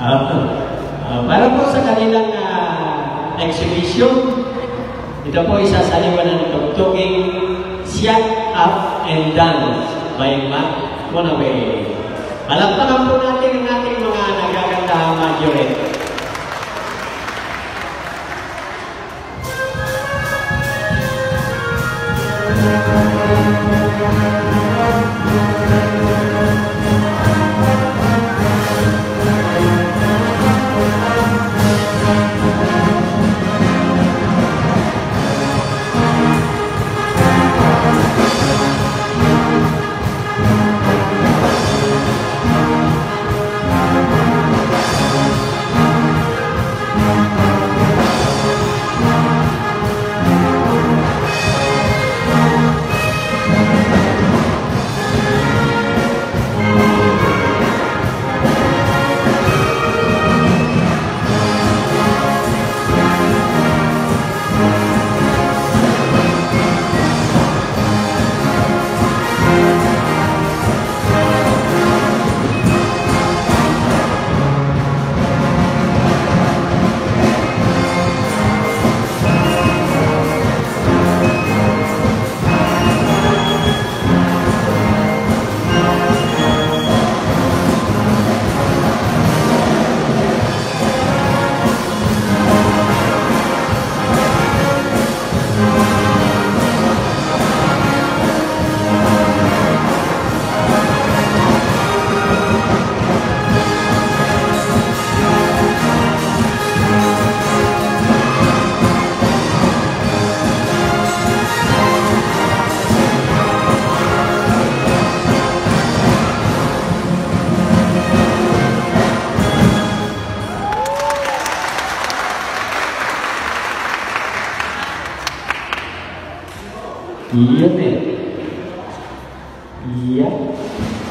Ah, ah, para po sa kanilang ah, exhibition, ito po isasaliwan ng tugtuging Siyak Up and Dance by Matt Monaway. Palakpakan po natin ang ating mga nagagandahang majorette. E né E.